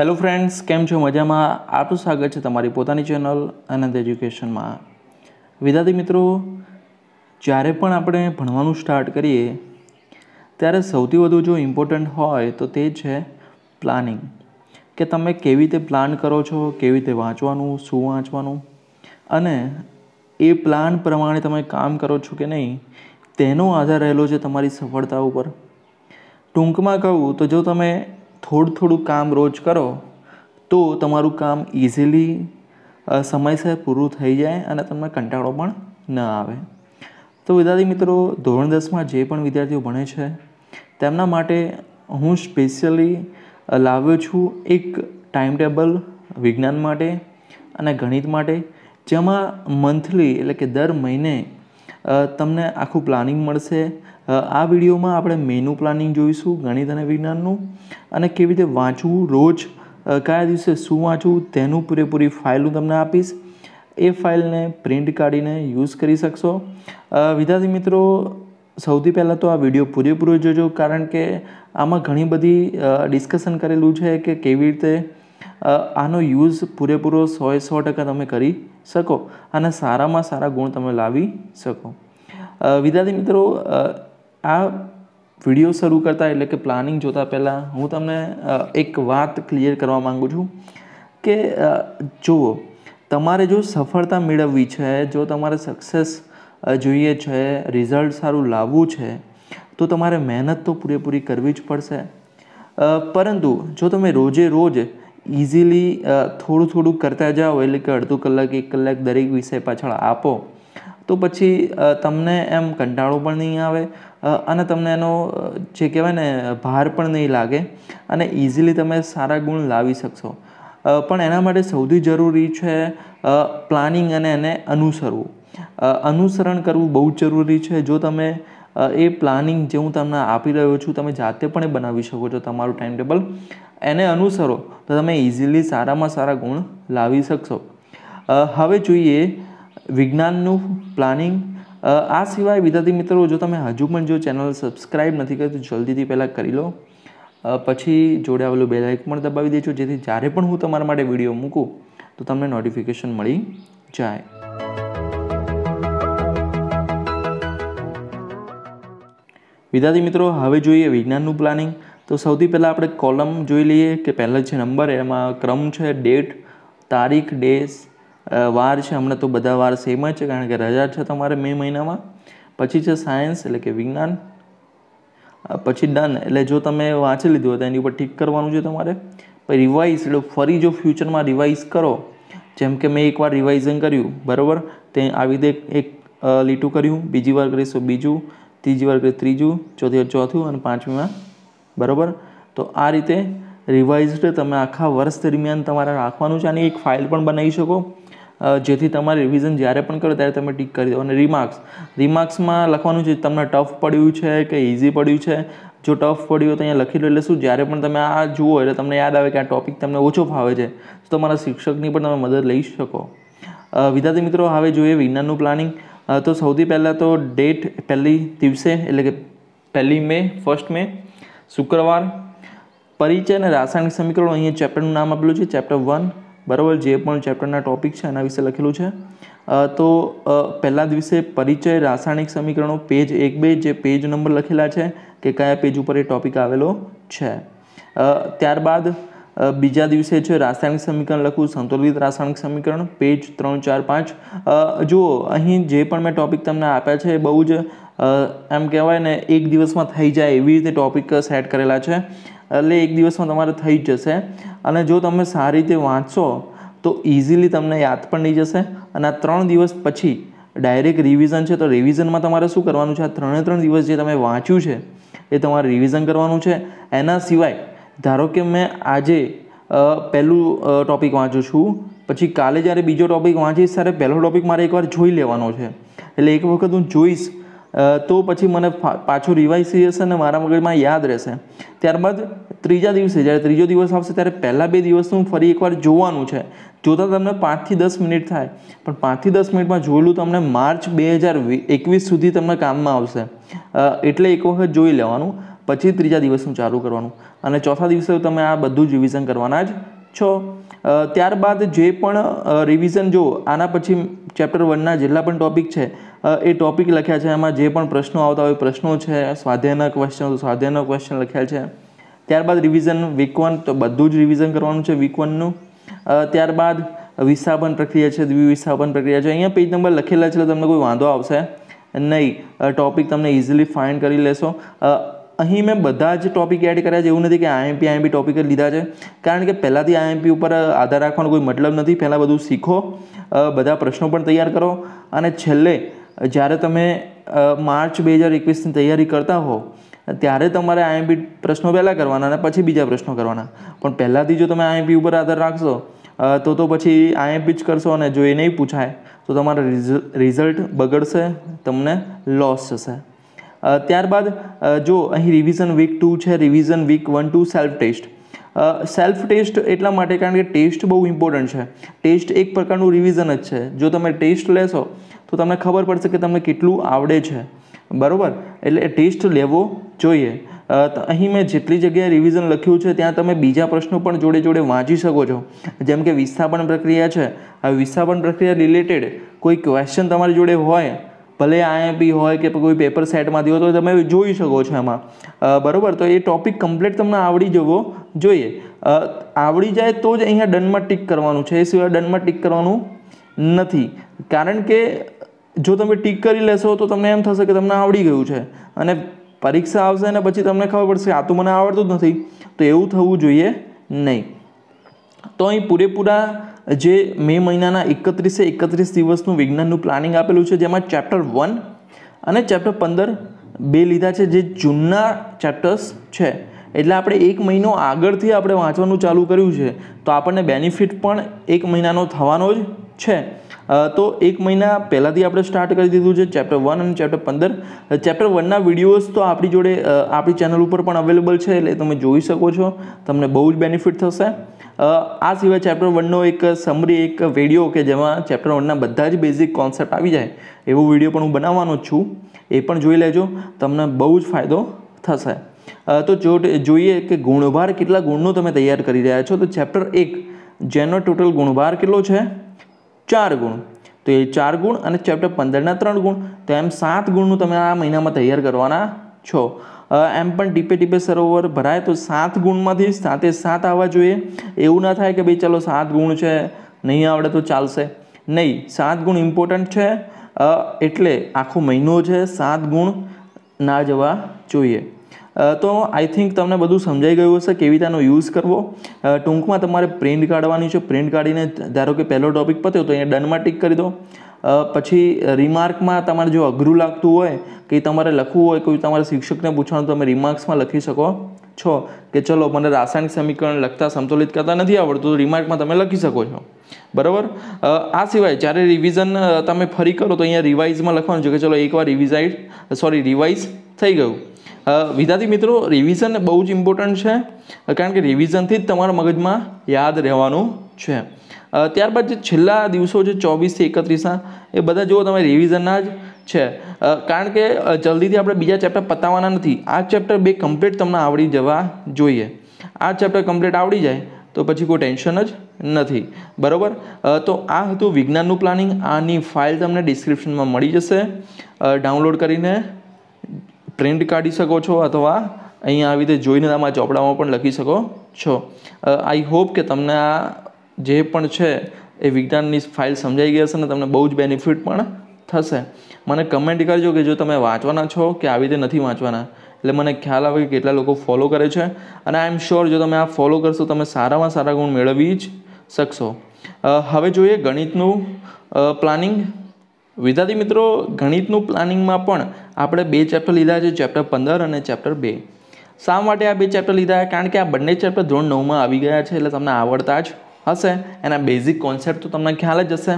Hello friends કેમ છો? મજામાં? આપનું સ્વાગત છે તમારી પોતાની ચેનલ આનંદ એજ્યુકેશનમાં વિદ્યાર્થી મિત્રો, જ્યારે પણ આપણે ભણવાનું સ્ટાર્ટ કરીએ, ત્યારે સૌથી વધુ જો ઇમ્પોર્ટન્ટ હોય તો તે છે પ્લાનિંગ કે તમે કેવી રીતે પ્લાન કરો છો, કેવી રીતે વાંચવાનું, શું વાંચવાનું? અને એ પ્લાન પ્રમાણે તમે કામ કરો છો કે નહીં, તેનો આધાર રહેલો છે તમારી સફળતા ઉપર. ટૂંકમાં કહું તો જો તમે થોડું થોડું કામ રોજ કરો, તો તમારું કામ ઇઝીલી સમયસર પૂરું થઈ જાય અને તમને કંટાળો પણ ન આવે. તો વિદ્યાર્થી મિત્રો, ધોરણ દસમાં જે પણ વિદ્યાર્થીઓ ભણે છે, તેમના માટે હું સ્પેશિયલી લાવ્યો છું એક ટાઈમ ટેબલ વિજ્ઞાન માટે અને ગણિત માટે, જેમાં મંથલી એટલે કે દર મહિને તમને આખું પ્લાનિંગ મળશે આ વિડીયોમાં આપણે મેનુ પ્લાનિંગ જોઈશું, ગણિત અને વિજ્ઞાનનું, અને કેવી રીતે વાંચવું, રોજ કયા દિવસે શું વાંચવું, તેનું પૂરેપૂરી ફાઇલ હું તમને આપીશ. એ ફાઇલને પ્રિન્ટ કાઢીને યુઝ કરી શકશો. વિદ્યાર્થી મિત્રો, સૌથી પહેલાં તો આ વીડિયો પૂરેપૂરો જોજો, કારણ કે આમાં ઘણી બધી ડિસ્કશન કરેલું છે કે કેવી રીતે આનો યુઝ પૂરેપૂરો સો એ સો ટકા તમે કરી શકો, અને સારામાં સારા ગુણ તમે લાવી શકો. વિદ્યાર્થી મિત્રો આ વીડિયો શરૂ કરતાં એટલે કે પ્લાનિંગ જોતાં પહેલાં હું તમને એક વાત ક્લિયર કરવા માગું છું કે જુઓ, તમારે જો સફળતા મેળવવી છે, જો તમારે સક્સેસ જોઈએ છે રિઝલ્ટ સારું લાવવું છે, તો તમારે મહેનત તો પૂરેપૂરી કરવી જ પડશે. પરંતુ જો તમે રોજે રોજ ઇઝીલી થોડું થોડું કરતા જાઓ, એટલે કે અડધો કલાક, એક કલાક દરેક વિષય પાછળ આપો, તો પછી તમને એમ કંટાળો પણ નહીં આવે અને તમને એનો જે કહેવાય ને, ભાર પણ નહીં લાગે અને ઇઝીલી તમે સારા ગુણ લાવી શકશો. પણ એના માટે સૌથી જરૂરી છે પ્લાનિંગ અને એને અનુસરવું. અનુસરણ કરવું બહુ જ જરૂરી છે. જો તમે એ પ્લાનિંગ જે હું તમને આપી રહ્યો છું, તમે જાતે પણ એ બનાવી શકો છો તમારું ટાઈમ ટેબલ એને અનુસરો તો તમે ઇઝીલી સારામાં સારા ગુણ લાવી શકશો. હવે જોઈએ વિજ્ઞાનનું પ્લાનિંગ આ સિવાય વિદ્યાર્થી મિત્રો, જો તમે હજુ પણ જો ચેનલ સબસ્ક્રાઈબ નથી કરી, તો જલ્દીથી પહેલાં કરી લો. પછી જોડે આવેલું બે લાઇક પણ દબાવી દેજો, જેથી જ્યારે પણ હું તમારા માટે વીડિયો મૂકું, તો તમને નોટિફિકેશન મળી જાય. વિદ્યાર્થી મિત્રો, હવે જોઈએ વિજ્ઞાનનું પ્લાનિંગ તો સૌથી પહેલાં આપણે કોલમ જોઈ લઈએ કે પહેલાં જે નંબર એમાં ક્રમ છે ડેટ તારીખ ડેસ વાર છે, હમણાં તો બધા વાર સેમ જ છે, કારણ કે રજા છે તમારે મે મહિનામાં. પછી છે સાયન્સ એટલે કે વિજ્ઞાન. પછી ડન એટલે જો તમે વાંચી લીધું હોય તો એની ઉપર ટીક કરવાનું છે તમારે. રિવાઇઝ એટલે ફરી જો ફ્યુચરમાં રિવાઇઝ કરો. જેમ કે મેં એકવાર રિવાઇઝન કર્યું, બરાબર? તે આવી રીતે એક લીટું કર્યું, બીજી વાર કરીશું બીજું, ત્રીજી વાર કરીશ ત્રીજું, ચોથી વાર ચોથું અને પાંચમીમાં બરાબર? તો આ રીતે રિવાઇઝડ તમે આખા વર્ષ દરમિયાન તમારે રાખવાનું છે, અને એક ફાઇલ પણ બનાવી શકો. જેથી તમારે રિવિઝન જ્યારે પણ કરો ત્યારે તમે ટીક કરી દો. અને રિમાર્ક્સ રિમાર્ક્સમાં લખવાનું છે, તમને ટફ પડ્યું છે કે ઇઝી પડ્યું છે? જો ટફ પડ્યું તો અહીંયા લખી લો. એટલે શું, જ્યારે પણ તમે આ જુઓ એટલે તમને યાદ આવે કે આ ટોપિક તમને ઓછો ફાવે છે, તો તમારા શિક્ષકની પણ તમે મદદ લઈ શકો. વિદ્યાર્થી મિત્રો, હવે જોઈએ વિજ્ઞાનનું પ્લાનિંગ તો સૌથી પહેલાં તો ડેટ પહેલી દિવસે, એટલે કે પહેલી મે ફર્સ્ટ મે, શુક્રવાર. પરિચય અને રાસાયણિક સમીકરણો, અહીંયા ચેપ્ટરનું નામ આપેલું છે ચેપ્ટર વન બરાબર, જે પણ ચેપ્ટરના ટોપિક છે એના વિશે લખેલું છે. તો પહેલા દિવસે પરિચય રાસાયણિક સમીકરણો પેજ એક બે જે પેજ નંબર લખેલા છે કે કયા પેજ ઉપર એ ટોપિક આવેલો છે. ત્યારબાદ બીજા દિવસે છે રાસાયણિક સમીકરણ લખવું, સંતુલિત રાસાયણિક સમીકરણ પેજ ત્રણ, ચાર, પાંચ. જુઓ, અહીં જે પણ મેં ટોપિક તમને આપ્યા છે એ બહુ જ એમ કહેવાય ને એક દિવસમાં થઈ જાય એવી રીતે ટોપિક સેટ કરેલા છે. એટલે એક દિવસમાં તમારે થઈ જ જશે. અને જો તમે સારી રીતે વાંચશો, તો ઇઝીલી તમને યાદ પણ નહીં જશે. અને આ ત્રણ દિવસ પછી ડાયરેક્ટ રિવિઝન છે, તો રિવિઝનમાં તમારે શું કરવાનું છે? આ ત્રણે ત્રણ દિવસ જે તમે વાંચ્યું છે, એ તમારે રિવિઝન કરવાનું છે. એના સિવાય, ધારો કે મેં આજે પહેલું ટોપિક વાંચું છું. પછી કાલે જ્યારે બીજો ટોપિક વાંચીશ, ત્યારે પહેલો ટોપિક મારે એકવાર જોઈ લેવાનો છે. એટલે એક વખત હું જોઈશ તો પછી મને પાછું રિવાઇઝ થઈ જશે અને મારા મગજમાં યાદ રહેશે. ત્યારબાદ ત્રીજા દિવસે, જ્યારે ત્રીજો દિવસ આવશે, ત્યારે પહેલાં બે દિવસનું ફરી એકવાર જોવાનું છે. જોતાં તમને પાંચથી દસ મિનિટ થાય. પણ પાંચથી દસ મિનિટમાં જોયેલું તમને માર્ચ બે હજાર એકવીસ સુધી તમને કામમાં આવશે. એટલે એક વખત જોઈ લેવાનું. પછી ત્રીજા દિવસનું ચાલુ કરવાનું. અને ચોથા દિવસે તમે આ બધું જ રિવિઝન કરવાના જ છો. ત્યારબાદ જે પણ રિવિઝન જો, આના પછી ચેપ્ટર વનના જેટલા પણ ટોપિક છે એ ટોપિક લખ્યા છે. એમાં જે પણ પ્રશ્નો આવતા હોય, પ્રશ્નો છે, સ્વાધ્યાયના ક્વેશ્ચન સ્વાધ્યાયના ક્વેશ્ચન લખ્યા છે. ત્યારબાદ રિવિઝન વીક વન તો બધું જ રિવિઝન કરવાનું છે વીક વનનું ત્યારબાદ વિસ્થાપન પ્રક્રિયા છે દ્વિવિસ્થાપન પ્રક્રિયા છે. અહીંયા પેજ નંબર લખેલા છે તમને કોઈ વાંધો આવશે નહીં. ટોપિક તમને ઇઝીલી ફાઇન્ડ કરી લેશો. અહીં મેં બધા જ ટોપિક એડ કર્યા છે. એવું નથી કે આઈએમપી આઈએમપી ટોપિક જ લીધા છે. કારણ કે પહેલાંથી આઈએમપી ઉપર આધાર રાખવાનો કોઈ મતલબ નથી. પહેલાં બધું શીખો. બધા પ્રશ્નો પણ તૈયાર કરો. અને છેલ્લે જ્યારે તમે માર્ચ બે હજાર એકવીસની તૈયારી કરતા હો, ત્યારે તમારે આઈએમપી પ્રશ્નો પહેલાં કરવાના અને પછી બીજા પ્રશ્નો કરવાના. પણ પહેલાંથી જો તમે આઈએમપી ઉપર આધાર રાખશો તો તો પછી આઈએમપી જ કરશો અને જો એ નહીં પૂછાય, તો તમારા રિઝલ્ટ બગડશે, તમને લોસ થશે. ત્યારબાદ જો અહીં રિવિઝન વીક ટુ છે revision week one two self test self test એટલા માટે કારણ કે ટેસ્ટ બહુ ઇમ્પોર્ટન્ટ છે. ટેસ્ટ એક પ્રકારનું રિવિઝન જ છે. જો તમે ટેસ્ટ લેશો, તો તમને ખબર પડશે કે તમને કેટલું આવડે છે. બરાબર? એટલે ટેસ્ટ લેવો જોઈએ. અહીં મેં જેટલી જગ્યાએ રિવિઝન લખ્યું છે, ત્યાં તમે બીજા પ્રશ્નો પણ જોડે જોડે વાંચી શકો છો. જેમ કે વિસ્થાપન પ્રક્રિયા છે. આ વિસ્થાપન પ્રક્રિયા રિલેટેડ કોઈ ક્વેશ્ચન તમારી જોડે હોય ભલે આઈએમપી હોય કે કોઈ પેપર સેટમાંથી હોય તો તમે જોઈ શકો છો એમાં. બરાબર? તો એ ટોપિક કમ્પ્લીટ તમને આવડી જવો જોઈએ. આવડી જાય તો જ અહીંયા ડનમાં ટીક કરવાનું છે. એ સિવાય ડનમાં ટીક કરવાનું નથી. કારણ કે જો તમે ટીક કરી લેશો તો તમને એમ થશે કે તમને આવડી ગયું છે. અને પરીક્ષા આવશે ને પછી તમને ખબર પડશે આ તો મને આવડતું જ નથી. તો એવું થવું જોઈએ નહીં. તો અહીં પૂરેપૂરા જે મે મહિનાના એકત્રીસે એકત્રીસ દિવસનું વિજ્ઞાનનું પ્લાનિંગ આપેલું છે, જેમાં ચેપ્ટર વન અને ચેપ્ટર પંદર બે લીધા છે, જે જૂના ચેપ્ટર્સ છે. એટલે આપણે એક મહિનો આગળથી આપણે વાંચવાનું ચાલુ કર્યું છે, તો આપણને બેનિફિટ પણ એક મહિનાનો થવાનો જ છે. તો એક મહિના પહેલાંથી આપણે સ્ટાર્ટ કરી દીધું છે ચેપ્ટર વન અને ચેપ્ટર પંદર. ચેપ્ટર વનના વિડીયોઝ તો આપણી જોડે આપણી ચેનલ ઉપર પણ અવેલેબલ છે, એટલે તમે જોઈ શકો છો, તમને બહુ જ બેનિફિટ થશે. આ સિવાય ચેપ્ટર વનનો એક સમરી એક વીડિયો કે જેમાં ચેપ્ટર વનના બધા જ બેઝિક કોન્સેપ્ટ આવી જાય, એવો વીડિયો પણ હું બનાવવાનો છું. એ પણ જોઈ લેજો, તમને બહુ જ ફાયદો થશે. તો જો જોઈએ કે ગુણભાર કેટલા ગુણનો તમે તૈયાર કરી રહ્યા છો, તો ચેપ્ટર એક, જેનો ટોટલ ગુણભાર કેટલો છે? ચાર ગુણ. તો એ ચાર ગુણ અને ચેપ્ટર પંદરના ત્રણ ગુણ, તો એમ સાત ગુણનું તમે આ મહિનામાં તૈયાર કરવાના છો. એમ પણ ટીપે ટીપે સરોવર ભરાય તો સાત ગુણમાંથી સાતે સાત આવવા જોઈએ. એવું ના થાય કે ભાઈ ચલો સાત ગુણ છે, નહીં આવડે તો ચાલશે. નહીં, સાત ગુણ ઇમ્પોર્ટન્ટ છે એટલે આખો મહિનો છે સાત ગુણ ના જવા જોઈએ. તો આઈ થિંક તમને બધું સમજાઈ ગયું હશે કેવી રીતેનો યુઝ કરવો. ટૂંકમાં તમારે પ્રિન્ટ કાઢવાની છે. પ્રિન્ટ કાઢીને ધારો કે પહેલો ટોપિક પત્યો તો અહીંયા ડનમાં ટીક કરી દો. પછી રિમાર્કમાં તમારે જો અઘરું લાગતું હોય કે તમારે લખવું હોય, કોઈ તમારા શિક્ષકને પૂછવાનું, તમે રિમાર્ક્સમાં લખી શકો છો કે ચલો મને રાસાયણિક સમીકરણ લખતા સંતુલિત કરતા નથી આવડતું, તો રિમાર્કમાં તમે લખી શકો છો. બરાબર? આ સિવાય જ્યારે રિવિઝન તમે ફરી કરો તો અહીંયા રિવાઇઝમાં લખવાનું છે કે ચલો એકવાર રિવિઝાઇડ સોરી રિવાઇઝ થઈ ગયું. વિદ્યાર્થી મિત્રો રિવિઝન બહુ જ ઇમ્પોર્ટન્ટ છે, કારણ કે રિવિઝનથી જ તમારા મગજમાં યાદ રહેવાનું છે. ત્યારબાદ જે છેલ્લા દિવસો છે ચોવીસથી એકત્રીસના એ બધા જુઓ તમે રિવિઝનના જ છે. કારણ કે જલ્દીથી આપણે બીજા ચેપ્ટર પતાવવાના નથી. આ ચેપ્ટર બે કમ્પ્લીટ તમને આવડી જવા જોઈએ. આ ચેપ્ટર કમ્પ્લીટ આવડી જાય, તો પછી કોઈ ટેન્શન જ નથી. બરાબર? તો આ હતું વિજ્ઞાનનું પ્લાનિંગ આની ફાઇલ તમને ડિસ્ક્રિપ્શનમાં મળી જશે. ડાઉનલોડ કરીને પ્રિન્ટ કાઢી શકો છો અથવા અહીંયા આવી રીતે જોઈને આમાં ચોપડામાં પણ લખી શકો છો. આઈ હોપ કે તમને આ જે પણ છે એ વિજ્ઞાનની ફાઇલ સમજાઈ ગઈ હશે ને તમને બહુ જ બેનિફિટ પણ થશે. મને કમેન્ટ કરજો કે જો તમે વાંચવાના છો કે આવી રીતે નથી વાંચવાના. એટલે મને ખ્યાલ આવે કે કેટલા લોકો ફોલો કરે છે. અને આઈ એમ શ્યોર જો તમે આ ફોલો કરશો તમે સારામાં સારા ગુણ મેળવી જ શકશો. હવે જોઈએ ગણિતનું. પ્લાનિંગ. વિદ્યાર્થી મિત્રો, ગણિતનું પ્લાનિંગમાં પણ આપણે બે ચેપ્ટર લીધા છે ચેપ્ટર પંદર અને ચેપ્ટર બે. શા માટે આ બે ચેપ્ટર લીધા? કારણ કે આ બંને ચેપ્ટર ધોરણ નવમાં આવી ગયા છે, એટલે તમને આવડતા જ હશે. એના બેઝિક કોન્સેપ્ટ તો તમને ખ્યાલ જ હશે.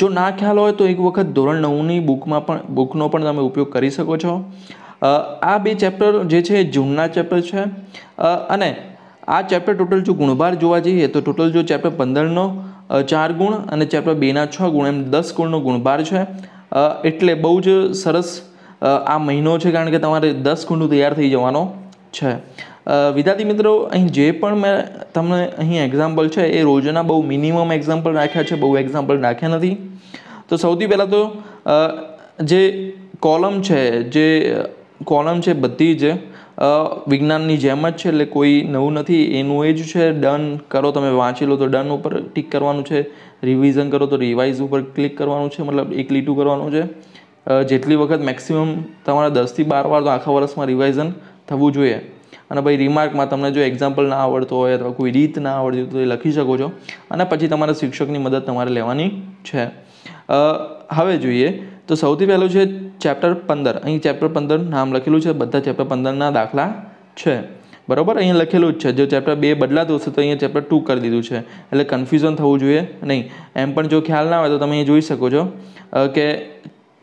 જો ના ખ્યાલ હોય તો એક વખત ધોરણ નવની બુકમાં પણ બુકનો પણ તમે ઉપયોગ કરી શકો છો. આ બે ચેપ્ટર જે છે જૂનના ચેપ્ટર છે. અને આ ચેપ્ટર ટોટલ જો ગુણભાર જોવા જઈએ તો ટોટલ જો ચેપ્ટર પંદરનો ચાર ગુણ અને ચેપ્ટર બેના છ ગુણ, એમ દસ ગુણનો ગુણભાર છે. એટલે બહુ જ સરસ આ મહિનો છે કારણ કે તમારે દસ કુંડું તૈયાર થઈ જવાનો છે. વિદ્યાર્થી મિત્રો, અહીં જે પણ મેં તમને અહીં એક્ઝામ્પલ છે, એ રોજના બહુ મિનિમમ એક્ઝામ્પલ રાખ્યા છે, બહુ એક્ઝામ્પલ રાખ્યા નથી. તો સૌથી પહેલાં તો જે કોલમ છે, જે કોલમ છે બધી જ વિજ્ઞાનની જેમ જ છે, એટલે કોઈ નવું નથી, એનું એ જ છે ડન કરો, તમે વાંચી લો તો ડન ઉપર ટીક કરવાનું છે રિવિઝન કરો તો રિવાઇઝ ઉપર ક્લિક કરવાનું છે, મતલબ એક લીટું કરવાનું છે. જેટલી વખત મેક્સિમમ તમારા દસથી બાર વાર તો આખા વર્ષમાં રિવાઇઝન થવું જોઈએ. અને ભાઈ રિમાર્કમાં તમને જો એક્ઝામ્પલ ના આવડતો હોય અથવા કોઈ રીત ના આવડતી હોય તો એ લખી શકો છો. અને પછી તમારા શિક્ષકની મદદ તમારે લેવાની છે. હવે જોઈએ તો સૌથી પહેલું છે ચેપ્ટર પંદર. અહીં ચેપ્ટર પંદર નામ લખેલું છે. બધા ચેપ્ટર પંદરના દાખલા છે. બરાબર? અહીંયા લખેલું જ છે. જો ચેપ્ટર બે બદલાતું હશે તો અહીંયા ચેપ્ટર ટુ કરી દીધું છે. એટલે કન્ફ્યુઝન થવું જોઈએ નહીં. એમ પણ જો ખ્યાલ ના હોય તો તમે અહીં જોઈ શકો છો કે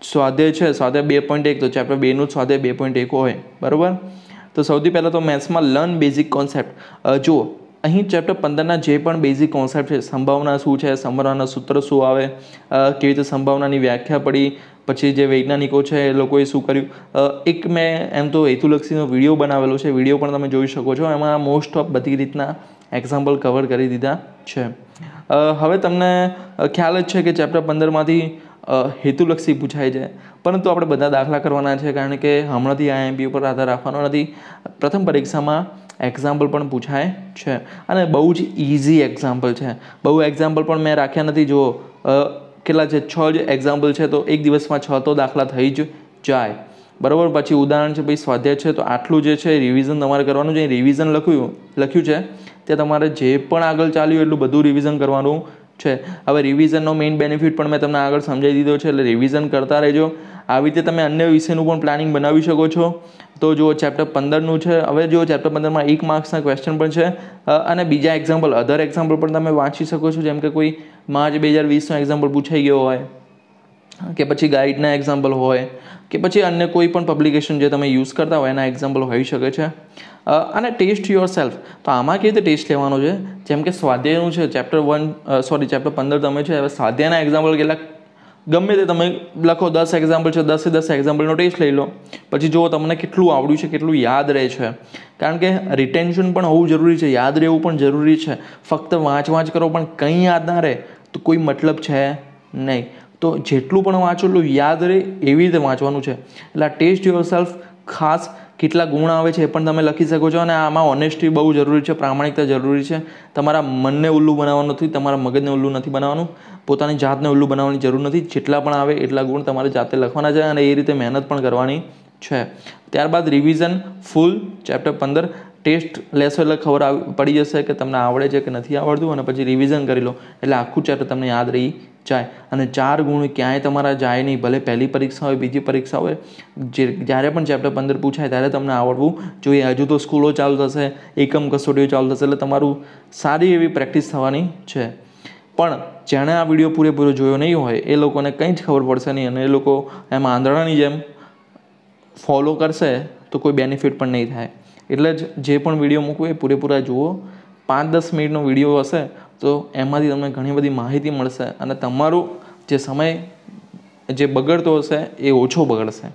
સ્વાધ્યાય છે, સ્વાધ્યાય બે પોઈન્ટ એક, તો ચેપ્ટર બેનું સ્વાધ્યાય બે પોઈન્ટ એક હોય, બરાબર? તો સૌથી પહેલાં તો મેથ્સમાં લર્ન બેઝિક કોન્સેપ્ટ જુઓ, અહીં ચેપ્ટર પંદરના જે પણ બેઝિક કોન્સેપ્ટ છે, સંભાવના શું છે, સંભાવનાના સૂત્ર શું આવે કેવી રીતે સંભાવનાની વ્યાખ્યા પડી, પછી જે વૈજ્ઞાનિકો છે એ લોકોએ શું કર્યું? એક મેં એમ તો હેતુલક્ષીનો વીડિયો બનાવેલો છે વીડિયો પણ તમે જોઈ શકો છો, એમાં મોસ્ટ ઓફ બધી રીતના એક્ઝામ્પલ કવર કરી દીધા છે. હવે તમને ખ્યાલ જ છે કે ચેપ્ટર પંદરમાંથી હેતુલક્ષી પૂછાય છે પરંતુ આપણે બધા દાખલા કરવાના છે કારણ કે હમણાંથી આઈએમપી ઉપર આધાર રાખવાનો નથી. પ્રથમ પરીક્ષામાં એક્ઝામ્પલ પણ પૂછાય છે. અને બહુ જ ઇઝી એક્ઝામ્પલ છે. બહુ એક્ઝામ્પલ પણ મેં રાખ્યા નથી. જો કેટલા છે? છ જ એક્ઝામ્પલ છે તો એક દિવસમાં છ તો દાખલા થઈ જ જાય. બરાબર? પછી ઉદાહરણ છે ભાઈ સ્વાધ્યાય છે, તો આટલું જે છે રિવિઝન તમારે કરવાનું છે. રિવિઝન લખ્યું લખ્યું છે. તે તમારે જે પણ આગળ ચાલ્યું એટલું બધું રિવિઝન કરવાનું છે. હવે રિવિઝનનો મેઇન બેનિફિટ પણ મેં તમને આગળ સમજાવી દીધો છે, એટલે રિવિઝન કરતા રહેજો. આવી રીતે તમે અન્ય વિષયનું પણ પ્લાનિંગ બનાવી શકો છો. તો જો ચેપ્ટર પંદરનું છે. હવે જો ચેપ્ટર પંદરમાં એક માર્ક્સના ક્વેશ્ચન પણ છે. અને બીજા એક્ઝામ્પલ અધર એક્ઝામ્પલ પણ તમે વાંચી શકો છો. જેમ કે કોઈ માર્ચ બે હજાર વીસનો એક્ઝામ્પલ પૂછાઈ ગયો હોય. કે પછી ગાઈડના એક્ઝામ્પલ હોય, કે પછી અન્ય કોઈ પણ પબ્લિકેશન જે તમે યુઝ કરતા હોય, એના એક્ઝામ્પલ હોઈ શકે છે. અને ટેસ્ટ યોર સેલ્ફ તો આમાં કેવી રીતે ટેસ્ટ લેવાનો છે? જેમ કે સ્વાધ્યાયનું છે ચેપ્ટર વન સોરી ચેપ્ટર પંદર તમે છે, હવે સ્વાધ્યાયના એક્ઝામ્પલ કેટલાક ગમે તે તમે લખો, દસ એક્ઝામ્પલ છે, દસે દસ એક્ઝામ્પલનો ટેસ્ટ લઈ લો. પછી જુઓ તમને કેટલું આવડ્યું છે, કેટલું યાદ રહે છે. કારણ કે રિટેન્શન પણ હોવું જરૂરી છે, યાદ રહેવું પણ જરૂરી છે. ફક્ત વાંચ વાંચ કરો, પણ કંઈ યાદ ના રહે, તો કોઈ મતલબ છે નહીં. તો જેટલું પણ વાંચો એટલું યાદ રહે એવી રીતે વાંચવાનું છે. એટલે આ ટેસ્ટ યોર સેલ્ફ ખાસ કેટલા ગુણ આવે છે એ પણ તમે લખી શકો છો અને આમાં ઓનેસ્ટી બહુ જરૂરી છે, પ્રામાણિકતા જરૂરી છે. તમારા મનને ઉલ્લું બનાવવાનું નથી, તમારા મગજને ઉલ્લું નથી બનાવવાનું, પોતાની જાતને ઉલ્લું બનાવવાની જરૂર નથી. જેટલા પણ આવે એટલા ગુણ તમારે જાતે લખવાના છે અને એ રીતે મહેનત પણ કરવાની છે. ત્યારબાદ રિવિઝન ફૂલ ચેપ્ટર પંદર. ટેસ્ટ લેશો એટલે ખબર પડી જશે કે તમને આવડે છે કે નથી આવડતું અને પછી રિવિઝન કરી લો. એટલે આખું ચેપ્ટર તમને યાદ રહી જાય. અને ચાર ગુણ ક્યાંય તમારા જાય નહીં. ભલે પહેલી પરીક્ષા હોય, બીજી પરીક્ષા હોય, જે જ્યારે પણ ચેપ્ટર પંદર પૂછાય ત્યારે તમને આવડવું જોઈએ. હજુ તો સ્કૂલો ચાલુ થશે, એકમ કસોટીઓ ચાલુ થશે, એટલે તમારું સારી એવી પ્રેક્ટિસ થવાની છે. પણ જેણે આ વીડિયો પૂરેપૂરો જોયો નહીં હોય, એ લોકોને કંઈ જ ખબર પડશે નહીં અને એ લોકો એમ આંધળાની જેમ ફોલો કરશે, તો કોઈ બેનિફિટ પણ નહીં થાય. એટલે જ જે પણ વીડિયો મૂકવું એ પૂરેપૂરા જુઓ. પાંચ દસ મિનિટનો વીડિયો હશે તો એમાંથી તમને ઘણી બધી માહિતી મળશે અને તમારું જે સમય જે બગડતો હશે એ ઓછો બગડશે.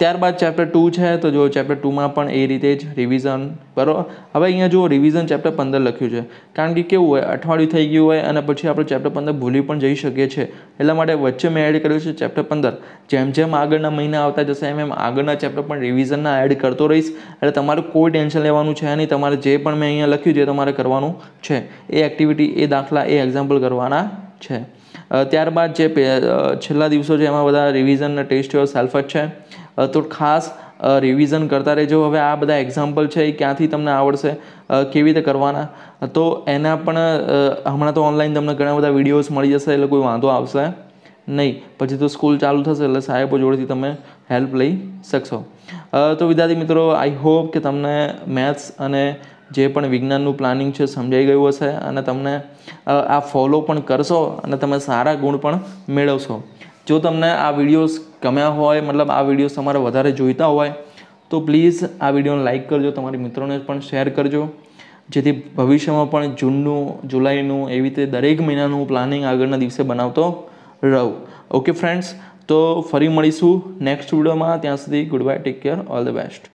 ત્યારબાદ ચેપ્ટર ટુ છે, તો જો ચેપ્ટર ટુમાં પણ એ રીતે જ રિવિઝન બરાબર? હવે અહીંયા જો રિવિઝન ચેપ્ટર પંદર લખ્યું છે. કારણ કે કેવું હોય, અઠવાડિયું થઈ ગયું હોય અને પછી આપણે ચેપ્ટર પંદર ભૂલી પણ જઈ શકીએ છીએ. એટલા માટે વચ્ચે મેં એડ કર્યું છે ચેપ્ટર પંદર. જેમ જેમ આગળના મહિના આવતા જશે, એમ એમ આગળના ચેપ્ટર પણ રિવિઝનના એડ કરતો રહીશ. એટલે તમારે કોઈ ટેન્શન લેવાનું છે નહીં. તમારે જે પણ મેં અહીંયા લખ્યું છે તમારે કરવાનું છે. એ એક્ટિવિટી એ દાખલા, એ એક્ઝામ્પલ કરવાના છે. ત્યારબાદ જે છેલ્લા દિવસો છે, એમાં બધા રિવિઝન ટેસ્ટ સેલ્ફ જ છે. તો ખાસ રિવિઝન કરતા રહેજો. હવે આ બધા એક્ઝામ્પલ છે એ ક્યાંથી તમને આવડશે કેવી રીતે કરવાના? તો એના પણ હમણાં તો ઓનલાઈન તમને ઘણા બધા વિડીયોઝ મળી જશે, એટલે કોઈ વાંધો આવશે નહીં. પછી તો સ્કૂલ ચાલુ થશે, એટલે સાહેબો જોડેથી તમે હેલ્પ લઈ શકશો. તો વિદ્યાર્થી મિત્રો આઈ હોપ કે તમને મેથ્સ અને જે પણ વિજ્ઞાનનું પ્લાનિંગ છે સમજાઈ ગયું હશે અને તમને આ ફોલો પણ કરશો અને તમે સારા ગુણ પણ મેળવશો. જો તમને આ વિડીયોઝ ગમ્યા હોય, મતલબ આ વિડીયોઝ તમારે વધારે જોઈતા હોય, તો પ્લીઝ આ વિડીયોને લાઇક કરજો, તમારી મિત્રોને પણ શેર કરજો. જેથી ભવિષ્યમાં પણ જૂનનું, જુલાઈનું એવી રીતે દરેક મહિનાનું પ્લાનિંગ આગળના દિવસે બનાવતો રહું. ઓકે ફ્રેન્ડ્સ તો ફરી મળીશું નેક્સ્ટ વિડીયોમાં ત્યાં સુધી good bye take care all the best